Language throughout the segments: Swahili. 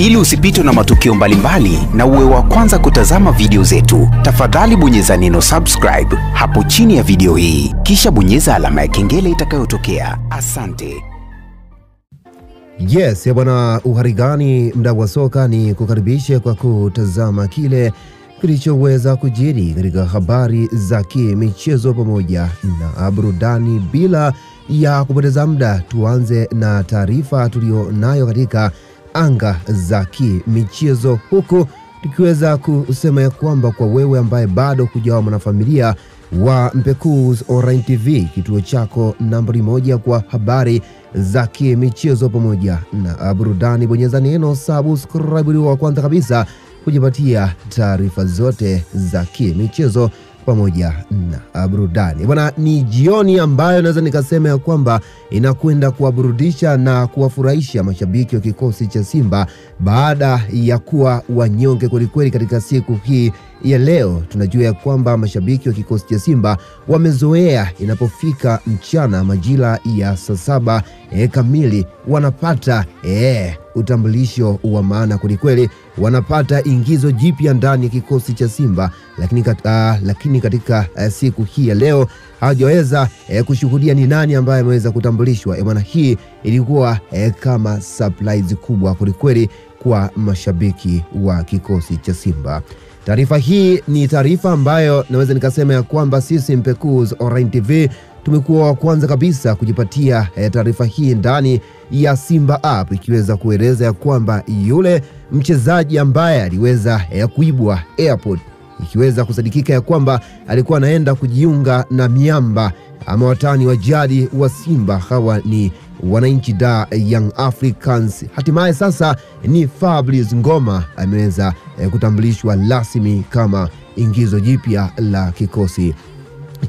Ili usipitwe na matukio mbalimbali mbali, na uwe wa kwanza kutazama video zetu, tafadhali bonyeza neno subscribe hapo chini ya video hii, kisha bonyeza alama ya kengele itakayotokea. Asante. Yes, ya bwana, uhari gani mdau wa soka, ni kukaribishe kwa kutazama kile kilichoweza kujiri katika habari za kimichezo pamoja na burudani. Bila ya kupoteza muda, tuanze na taarifa tuliyo nayo katika anga za kimichezo, huku tukiweza kusema ya kwamba kwa wewe ambaye bado hujawa mwanafamilia wa Mpekuzi Online TV, kituo chako nambari moja kwa habari za kimichezo pamoja na burudani, bonyeza neno subscribe wa kwanza kabisa kujipatia taarifa zote za kimichezo pamoja na burudani. Bwana, ni jioni ambayo naweza nikasema ya kwamba inakwenda kuwaburudisha na kuwafurahisha mashabiki wa kikosi cha Simba baada ya kuwa wanyonge kwelikweli katika siku hii ya leo. Tunajua ya kwamba mashabiki wa kikosi cha Simba wamezoea inapofika mchana majira ya saa saba e, kamili wanapata e, utambulisho wa maana kwelikweli, wanapata ingizo jipya ndani ya kikosi cha Simba, lakini, kat, uh, lakini katika uh, siku hii ya leo hawajaweza uh, kushuhudia ni nani ambaye ameweza kutambulishwa. E hii ilikuwa uh, kama surprise kubwa kwelikweli kwa mashabiki wa kikosi cha Simba. Taarifa hii ni taarifa ambayo naweza nikasema ya kwamba sisi Mpekuz Online TV tumekuwa wa kwanza kabisa kujipatia eh, taarifa hii ndani ya Simba app ikiweza kueleza ya kwamba yule mchezaji ambaye aliweza eh, kuibwa airport ikiweza kusadikika ya kwamba alikuwa anaenda kujiunga na miamba ama watani wa jadi wa Simba. Hawa ni wananchi da Young Africans. Hatimaye sasa ni Fabrice Ngoma ameweza eh, kutambulishwa rasmi kama ingizo jipya la kikosi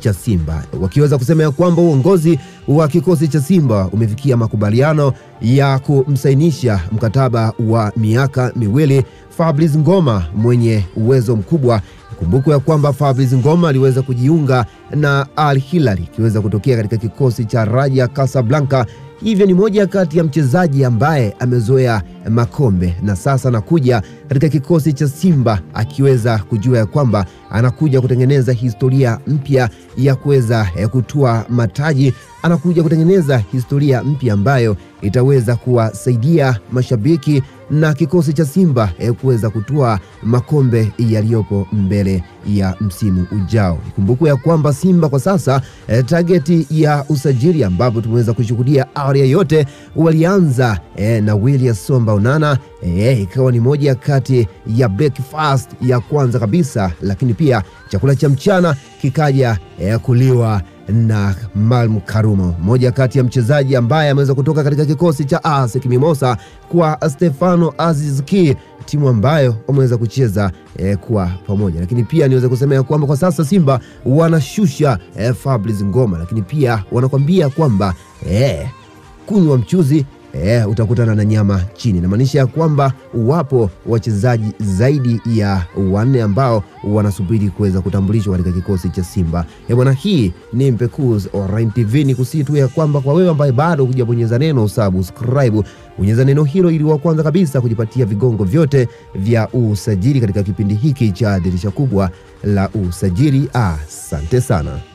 cha Simba wakiweza kusema ya kwamba uongozi wa kikosi cha Simba umefikia makubaliano ya kumsainisha mkataba wa miaka miwili Fabrice Ngoma mwenye uwezo mkubwa. Kumbuko ya kwamba Fabrice Ngoma aliweza kujiunga na Al Hilal ikiweza kutokea katika kikosi cha Raja Casablanca, hivyo ni moja kati ya mchezaji ambaye amezoea makombe na sasa anakuja katika kikosi cha Simba akiweza kujua ya kwamba anakuja kutengeneza historia mpya ya kuweza kutua mataji, anakuja kutengeneza historia mpya ambayo itaweza kuwasaidia mashabiki na kikosi cha Simba kuweza kutua makombe yaliyopo mbele ya msimu ujao. Ikumbukwe ya kwamba Simba kwa sasa eh, tageti ya usajili ambapo tumeweza kushuhudia awali yote walianza eh, na William Onana eh, ikawa ni moja kati ya breakfast ya kwanza kabisa, lakini pia chakula cha mchana kikaja eh, kuliwa na Malm Karumo, moja kati ya mchezaji ambaye ameweza kutoka katika kikosi cha ASEC Mimosa kwa Stefano Aziz Ki, timu ambayo wameweza kucheza eh, kwa pamoja. Lakini pia niweze kusema ya kwamba kwa sasa Simba wanashusha eh, Fabrice Ngoma, lakini pia wanakwambia kwamba eh, kunywa mchuzi E, utakutana na nyama chini. Inamaanisha ya kwamba wapo wachezaji zaidi ya wanne ambao wanasubiri kuweza kutambulishwa katika kikosi cha Simba. E bwana, hii ni Mpekuz Online TV, ni kusii tu ya kwamba kwa wewe ambaye bado hujabonyeza neno subscribe, bonyeza neno hilo ili wa kwanza kabisa kujipatia vigongo vyote vya usajili katika kipindi hiki cha dirisha kubwa la usajili. Asante sana.